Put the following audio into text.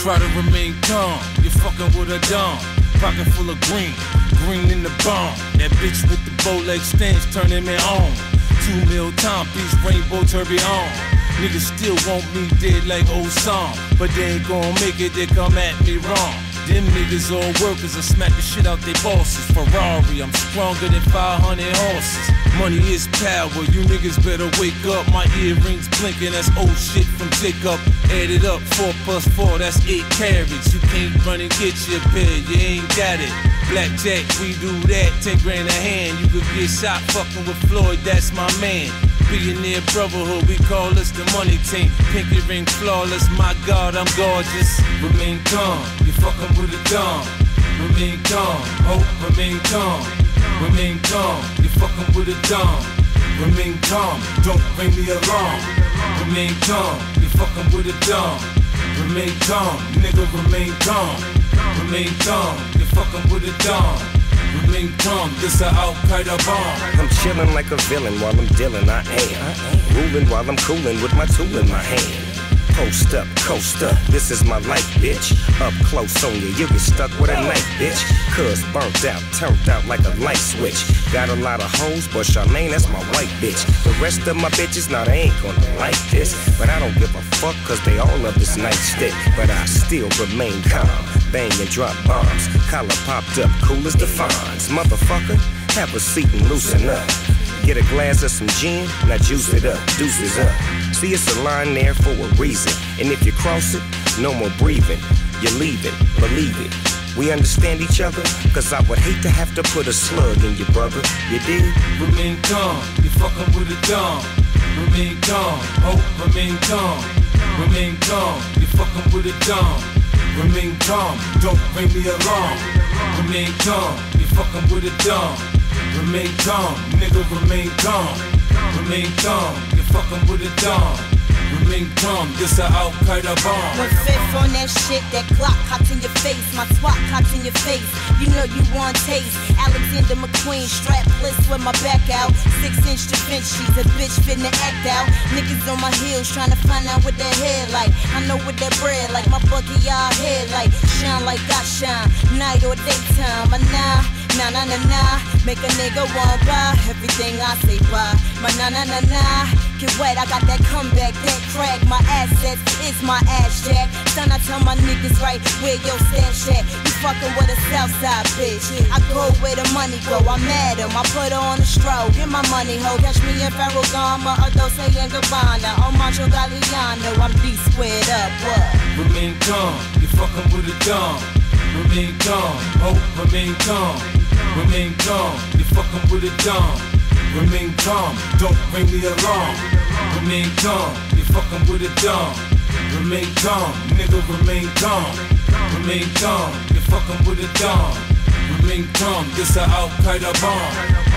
Try to remain calm, you're fucking with a dom. Pocket full of green, green in the bomb. That bitch with the bow leg stance turning me on. Two mil timepiece, rainbow tourbillon. Niggas still want me dead like old song, but they ain't gon' make it, they come at me wrong. Them niggas all workers, I smack the shit out they bosses. Ferrari, I'm stronger than 500 horses. Money is power, you niggas better wake up. My earrings blinking, that's old shit from Jacob. Add it up, 4 plus 4, that's 8 carats. You can't run and get your pair, you ain't got it. Blackjack, we do that, 10 grand a hand. You could get shot fucking with Floyd, that's my man. Billionaire brotherhood, we call us the money team. Pinky ring flawless, my God, I'm gorgeous. Remain calm, you fucking with a dumb. Remain calm, hope, remain calm. Remain calm, you fucking with a dumb. Remain calm, don't bring the alarm. Remain calm, you fucking with a dumb. Remain calm, nigga, remain calm. Remain calm, you fucking with a dumb. Calm, this a Al Qaeda bomb. I'm chillin' like a villain while I'm dealing, I am. Ruling while I'm coolin' with my tool in my hand. Post up, coast up, this is my life, bitch. Up close on you, you get stuck with a knife, bitch. Cuz burnt out, turned out like a light switch. Got a lot of hoes, but Charmaine, that's my white bitch. The rest of my bitches, nah, they ain't gonna like this. But I don't give a fuck, cause they all love this nightstick. But I still remain calm, bang and drop bombs. Collar popped up, cool as the fawns. Motherfucker, have a seat and loosen up. Get a glass of some gin, now juice it up, deuces up. See, it's a line there for a reason. And if you cross it, no more breathing. You're leaving, believe it. We understand each other, cause I would hate to have to put a slug in your brother. You dig? Remain calm, you fucking with a dumb. Remain calm, hope, remain calm. Remain calm, you fucking with a dumb. Remain calm, don't bring the alarm. Remain calm, you fucking with a dumb. Remain calm, nigga, remain calm. Remain calm, you're fucking with a dumb. Remain calm, this a Al Qaeda bomb. One fifth on that shit, that clock cocked in your face. My swat cocked in your face. You know you want taste. Alexander McQueen, strapless with my back out. Six inch Da Vinci's, a bitch finna act out. Niggas on my heels trying to find out what their head like. I know what that bread like. My bucket y'all head like. Shine like I shine, night or daytime. My nah. Nah, nah, nah, nah. Make a nigga want buy everything I say buy. My nah, nah, nah, nah. Get wet, I got that comeback, that crack. My assets is my ass jack. Son, I tell my niggas right where your stash at. You fucking with a Southside bitch. I go where the money go. I'm at 'em. I put her on a stroke. Get my money, ho. Catch me in Ferragamo, or Dolce and Gabbana. On Macho Galliano, I'm D squared up. What? Remain calm, you fucking with a dumb. Remain calm, hope, remain calm. Remain calm, you fucking with a dumb. Remain calm, don't bring the alarm. Remain calm, you fucking with a dumb. Remain calm, nigga, remain calm. Remain calm, you fucking with a dumb. Remain calm, this a Al Qaeda bomb.